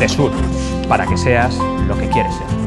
De Sur, para que seas lo que quieres ser.